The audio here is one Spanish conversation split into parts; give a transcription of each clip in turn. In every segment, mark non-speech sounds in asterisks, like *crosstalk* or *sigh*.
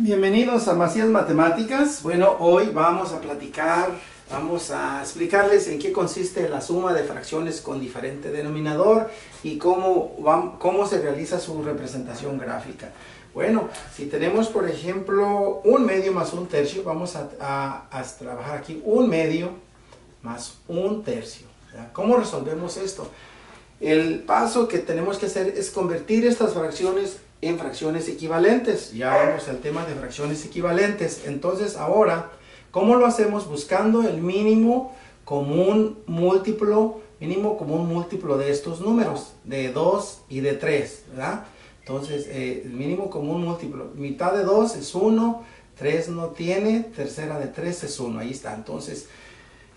Bienvenidos a Macías Matemáticas. Bueno, hoy vamos a platicar, vamos a explicarles en qué consiste la suma de fracciones con diferente denominador y cómo, cómo se realiza su representación gráfica. Bueno, si tenemos por ejemplo un medio más un tercio, vamos a, trabajar aquí un medio más un tercio. ¿Cómo resolvemos esto? El paso que tenemos que hacer es convertir estas fracciones en fracciones equivalentes. Ya vemos el tema de fracciones equivalentes. Entonces ahora, ¿cómo lo hacemos? Buscando el mínimo común múltiplo, mínimo común múltiplo de estos números, de 2 y de 3, ¿verdad? Entonces, eh, el mínimo común múltiplo, mitad de 2 es 1, 3 no tiene, tercera de 3 es 1, ahí está. Entonces,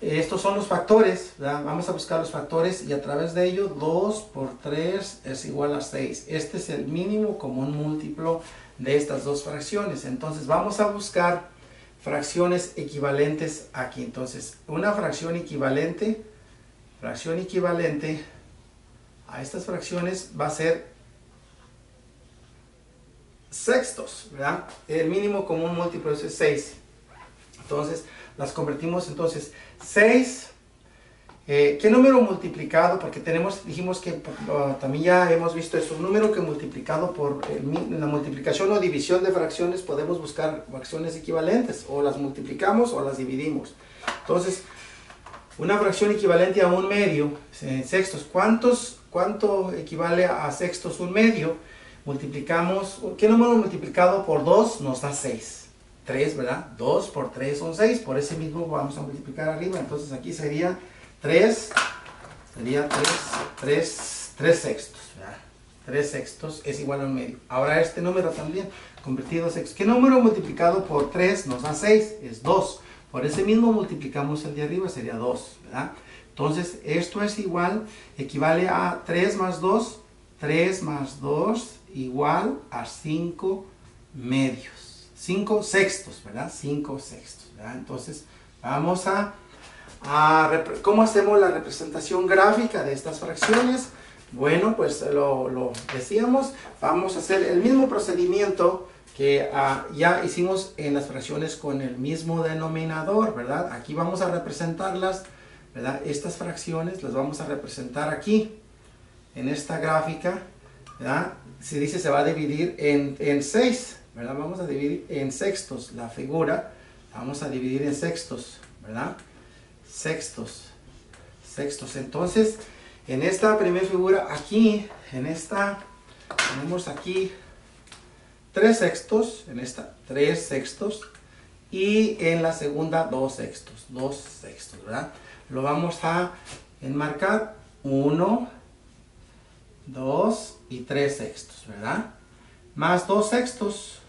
estos son los factores, vamos a buscar los factores y a través de ello 2 por 3 es igual a 6. Este es el mínimo común múltiplo de estas dos fracciones. Entonces vamos a buscar fracciones equivalentes aquí. Entonces una fracción equivalente, fracción equivalente a estas fracciones va a ser sextos. El mínimo común múltiplo es 6. Entonces las convertimos entonces 6. Eh, ¿Qué número multiplicado? Porque tenemos, dijimos que también ya hemos visto eso, un número que multiplicado por la multiplicación o división de fracciones podemos buscar fracciones equivalentes, o las multiplicamos o las dividimos. Entonces, una fracción equivalente a un medio, en sextos, ¿cuántos, ¿cuánto equivale a sextos un medio? Multiplicamos, ¿qué número multiplicado por 2 nos da 6? 3, ¿verdad? 2 por 3 son 6, por ese mismo vamos a multiplicar arriba, entonces aquí sería 3, sería 3, 3, 3 sextos, ¿verdad? 3 sextos es igual a un medio. Ahora este número también, convertido a sextos. ¿Qué número multiplicado por 3 nos da 6? Es 2. Por ese mismo multiplicamos el de arriba, sería 2, ¿verdad? Entonces, esto es igual, equivale a 3 más 2, 3 más 2 igual a 5 medios. 5 sextos, ¿verdad? 5 sextos, ¿verdad? Entonces, vamos a, ¿cómo hacemos la representación gráfica de estas fracciones? Bueno, pues lo, decíamos, vamos a hacer el mismo procedimiento que ah, ya hicimos en las fracciones con el mismo denominador, ¿verdad? Aquí vamos a representarlas, ¿verdad? Estas fracciones las vamos a representar aquí, en esta gráfica, ¿verdad? Se dice se va a dividir en 6, ¿verdad? Vamos a dividir en sextos la figura, vamos a dividir en sextos, ¿verdad? Sextos, sextos. Entonces, en esta primera figura, aquí, en esta, tenemos aquí tres sextos, en esta tres sextos, y en la segunda dos sextos, dos sextos, ¿verdad? Lo vamos a enmarcar uno, dos y tres sextos, ¿verdad? Más dos sextos,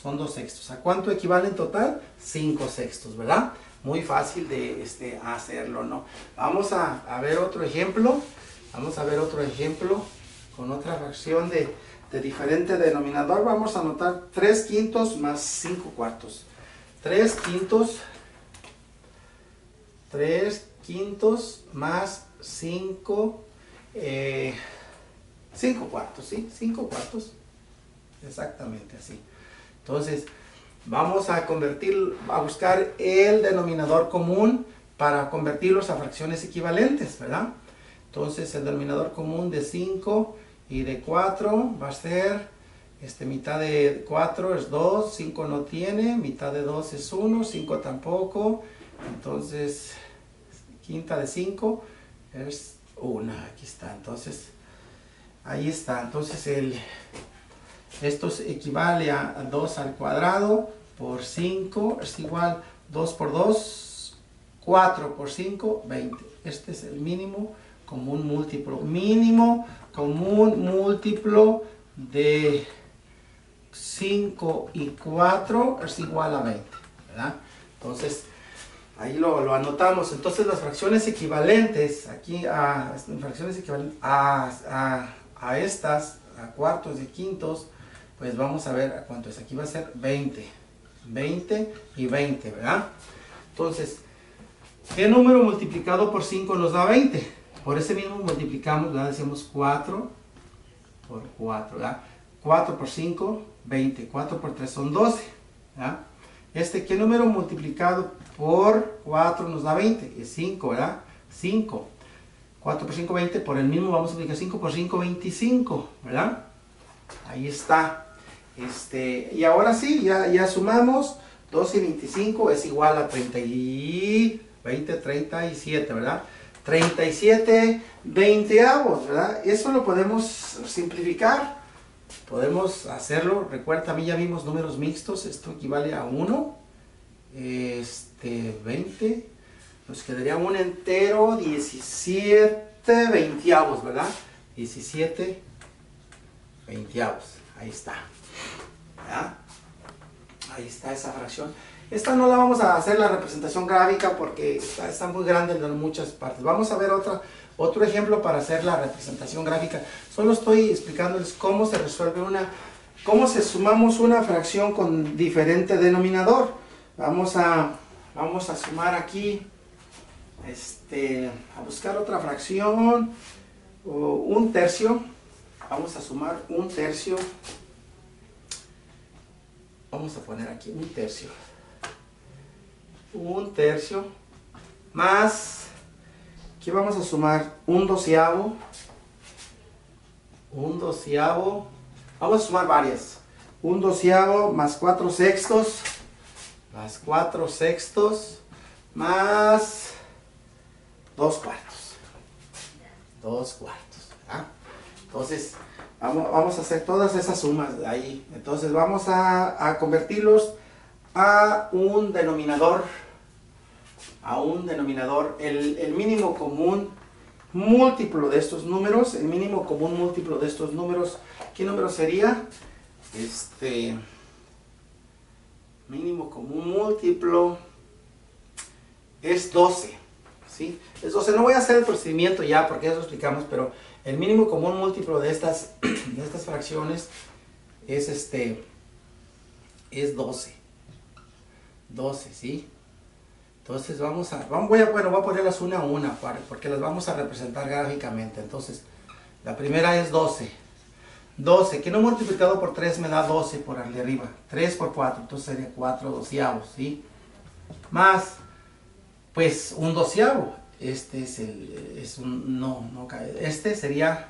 son dos sextos. ¿A cuánto equivale en total? Cinco sextos, ¿verdad? Muy fácil de este, hacerlo, ¿no? Vamos a, ver otro ejemplo. Vamos a ver otro ejemplo con otra fracción de, diferente denominador. Vamos a anotar 3 quintos más 5 cuartos. 3 quintos, 3 quintos más 5, 5 eh, cuartos, ¿sí? 5 cuartos. Exactamente así. Entonces, vamos a convertir, a buscar el denominador común para convertirlos a fracciones equivalentes, ¿verdad? Entonces, el denominador común de 5 y de 4 va a ser, este, mitad de 4 es 2, 5 no tiene, mitad de 2 es 1, 5 tampoco, entonces, quinta de 5 es 1, aquí está, entonces, ahí está, entonces el esto equivale a 2 al cuadrado por 5 es igual 2 por 2, 4 por 5, 20. Este es el mínimo común múltiplo. Mínimo común múltiplo de 5 y 4 es igual a 20. ¿verdad? Entonces, ahí lo, anotamos. Entonces, las fracciones equivalentes, aquí a fracciones equivalentes a, a estas, a cuartos y quintos, pues vamos a ver cuánto es. Aquí va a ser 20. 20 y 20, ¿verdad? Entonces, ¿qué número multiplicado por 5 nos da 20? Por ese mismo multiplicamos, ¿verdad? Decimos 4 por 4, ¿verdad? 4 por 5, 20. 4 por 3 son 12. ¿verdad? Este, ¿qué número multiplicado por 4 nos da 20? Es 5, ¿verdad? 5. 4 por 5, 20. Por el mismo vamos a multiplicar 5 por 5, 25, ¿verdad? Ahí está. Este, y ahora sí, ya, ya sumamos. 12 y 25 es igual a 30 y 20, 37, ¿verdad? 37 veinteavos, ¿verdad? Eso lo podemos simplificar. Podemos hacerlo. Recuerda, también ya vimos números mixtos. Esto equivale a 1. Este, 20. Nos quedaría un entero 17 veinteavos, ¿verdad? 17 veinteavos. Ahí está. Ahí está esa fracción. Esta no la vamos a hacer la representación gráfica porque está, está muy grande en muchas partes. Vamos a ver otra, otro ejemplo para hacer la representación gráfica. Solo estoy explicándoles cómo se resuelve una, cómo se sumamos una fracción con diferente denominador. Vamos a, vamos a sumar aquí, este, a buscar otra fracción, o un tercio. Vamos a sumar un tercio. Vamos a poner aquí un tercio. Un tercio más, aquí vamos a sumar un doceavo, un doceavo, vamos a sumar varias, un doceavo más cuatro sextos, más cuatro sextos, más dos cuartos, dos cuartos, ¿verdad? Entonces, vamos, vamos a hacer todas esas sumas de ahí, entonces vamos a, a convertirlos a un denominador, a un denominador, el, el, mínimo común múltiplo de estos números, el mínimo común múltiplo de estos números, ¿qué número sería? Este, mínimo común múltiplo es 12, ¿sí? Es 12, no voy a hacer el procedimiento ya porque ya lo explicamos, pero el mínimo común múltiplo de estas, *clears throat* de estas fracciones es este, es 12. 12, ¿sí? Entonces vamos a, vamos, voy a, bueno, voy a ponerlas una a una, porque las vamos a representar gráficamente. Entonces, la primera es 12. 12, que no multiplicado por 3 me da 12 por arriba. 3 por 4, entonces sería 4 doceavos, ¿sí? Más, pues, un doceavo. Este es el, es un, no, no cae. Este sería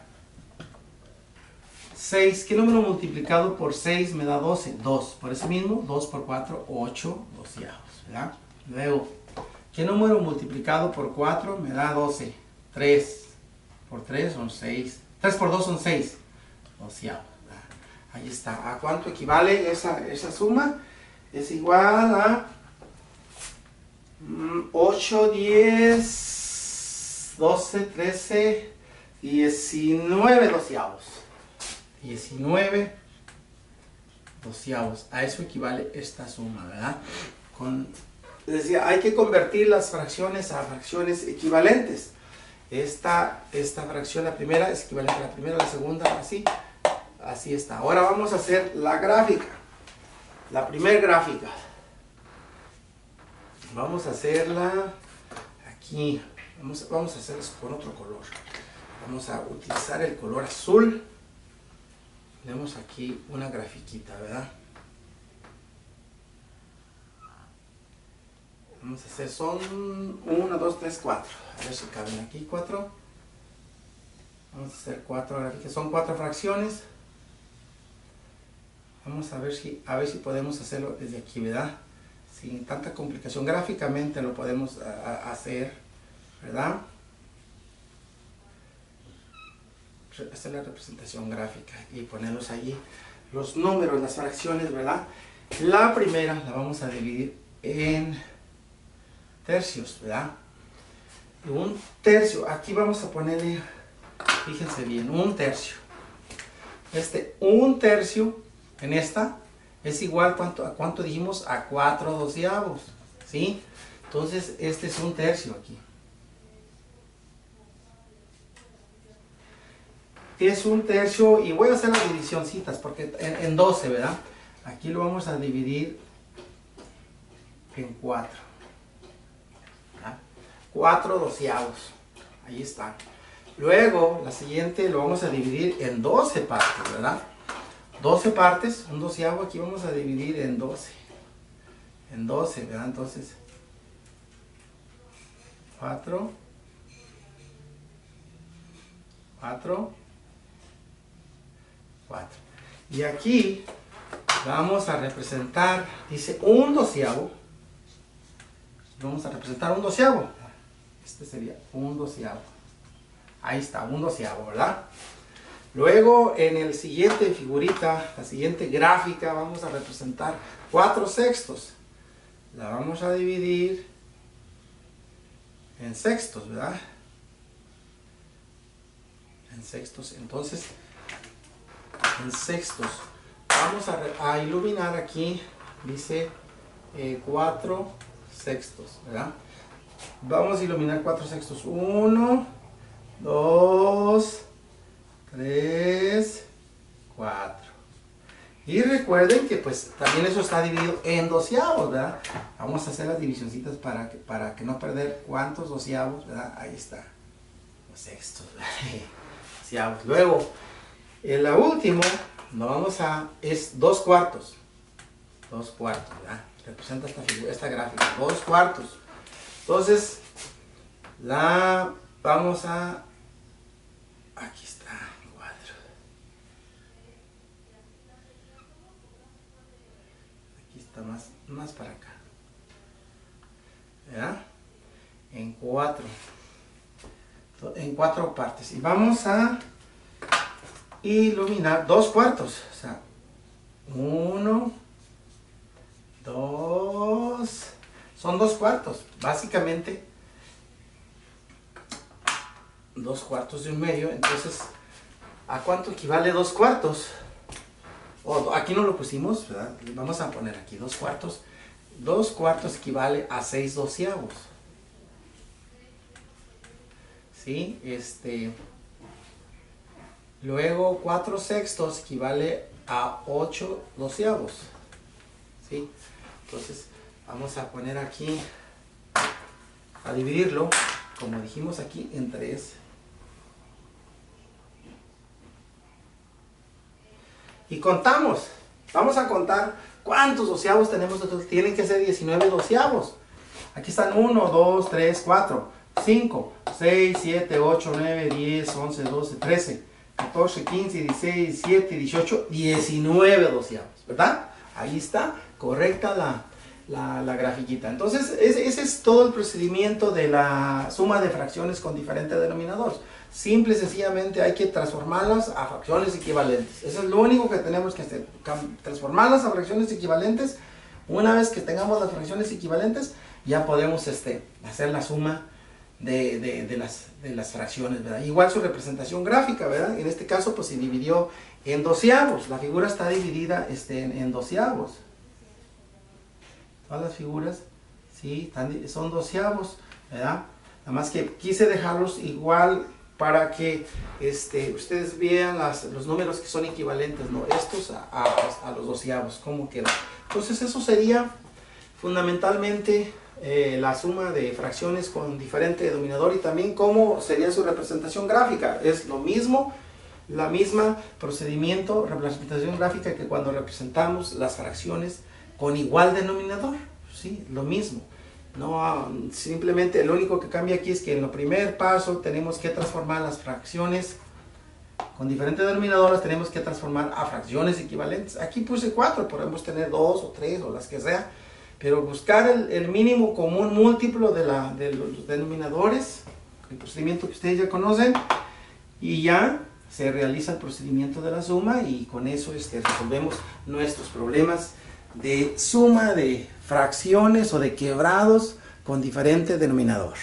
6, ¿qué número multiplicado por 6 me da 12? 2. Por eso mismo, 2 por 4, 8 doceavos, ¿verdad? Luego, ¿qué número multiplicado por 4 me da 12? 3. Por 3 son 6. 3 por 2 son 6 doceavos. ¿verdad? Ahí está. ¿A cuánto equivale esa, esa suma? Es igual a 8, 10, 12, 13, 19 doceavos. 19 doceavos. A eso equivale esta suma, ¿verdad? Decía, hay que convertir las fracciones a fracciones equivalentes. Esta, esta fracción, la primera, es equivalente a la primera, la segunda, así. Así está. Ahora vamos a hacer la gráfica. La primera gráfica. Vamos a hacerla aquí. Vamos, vamos a hacerla con otro color. Vamos a utilizar el color azul tenemos aquí una grafiquita, ¿verdad? Vamos a hacer, son 1, 2, 3, 4. A ver si caben aquí 4. Vamos a hacer 4 gráficas, son 4 fracciones. Vamos a ver si, a ver si podemos hacerlo desde aquí, ¿verdad? Sin tanta complicación. Gráficamente lo podemos hacer, ¿verdad? hacer la representación gráfica y ponerlos allí los números, las fracciones, ¿verdad? La primera la vamos a dividir en tercios, ¿verdad? Un tercio, aquí vamos a ponerle, fíjense bien, un tercio. Este un tercio en esta es igual ¿cuánto, a cuánto dijimos a 4 doceavos, ¿sí? Entonces este es un tercio aquí. Es un tercio y voy a hacer las divisioncitas porque en, 12, ¿verdad? Aquí lo vamos a dividir en 4. 4 doceavos. Ahí está. Luego, la siguiente lo vamos a dividir en 12 partes, ¿verdad? 12 partes, un doceavo, aquí vamos a dividir en 12. En 12, ¿verdad? Entonces, 4, 4, 4. Y aquí vamos a representar, dice un doceavo. Vamos a representar un doceavo. Este sería un doceavo. Ahí está, un doceavo, ¿verdad? Luego en el siguiente figurita, la siguiente gráfica, vamos a representar cuatro sextos. La vamos a dividir en sextos, ¿verdad? En sextos. Entonces, en sextos. Vamos a, iluminar aquí, dice eh, cuatro sextos. Vamos a iluminar cuatro sextos. Uno, dos, 3, 4. Y recuerden que pues también eso está dividido en doceavos. Vamos a hacer las divisioncitas para que, para que no perder cuántos doceavos. Ahí está. Los sextos, *laughs* doceavos. Luego, en la última, no vamos a, es dos cuartos. Dos cuartos, ¿verdad? Representa esta, figura, esta gráfica, dos cuartos. Entonces, la vamos a, aquí está más, más para acá. ¿Ya? En cuatro. En cuatro partes. Y vamos a iluminar dos cuartos. O sea, uno, dos. Son dos cuartos. Básicamente, dos cuartos de un medio. Entonces, ¿a cuánto equivale dos cuartos? aquí no lo pusimos. Vamos a poner aquí dos cuartos. Dos cuartos equivale a seis doceavos. ¿Sí? Este. Luego cuatro sextos equivale a ocho doceavos. ¿Sí? Entonces vamos a poner aquí, a dividirlo, como dijimos aquí, en tres y contamos. Vamos a contar cuántos doceavos tenemos. Tienen que ser 19 doceavos. Aquí están 1, 2, 3, 4, 5, 6, 7, 8, 9, 10, 11, 12, 13, 14, 15, 16, 17, 18, 19 doceavos. ¿Verdad? Ahí está, correcta la, la, grafiquita. Entonces, ese, ese, es todo el procedimiento de la suma de fracciones con diferentes denominadores. Simple y sencillamente hay que transformarlas a fracciones equivalentes. Eso es lo único que tenemos que hacer. Transformarlas a fracciones equivalentes. Una vez que tengamos las fracciones equivalentes, ya podemos este, hacer la suma de, de, las, de las fracciones, ¿verdad? Igual su representación gráfica, ¿verdad? En este caso, pues se dividió en doceavos. La figura está dividida este, en, doceavos. Todas las figuras, sí, son doceavos, ¿verdad? Nada más que quise dejarlos igual para que este, ustedes vean los números que son equivalentes, ¿no? Estos a, los doceavos, cómo queda. Entonces eso sería fundamentalmente eh, la suma de fracciones con diferente denominador y también cómo sería su representación gráfica. Es lo mismo, la misma procedimiento, representación gráfica que cuando representamos las fracciones con igual denominador. Sí, lo mismo. No, simplemente lo único que cambia aquí es que en el primer paso tenemos que transformar las fracciones con diferentes denominadores, tenemos que transformar a fracciones equivalentes. Aquí puse cuatro, podemos tener dos o tres o las que sea, pero buscar el, mínimo común múltiplo de, la, de los denominadores, el procedimiento que ustedes ya conocen, y ya se realiza el procedimiento de la suma y con eso este, resolvemos nuestros problemas de suma de fracciones o de quebrados con diferente denominador.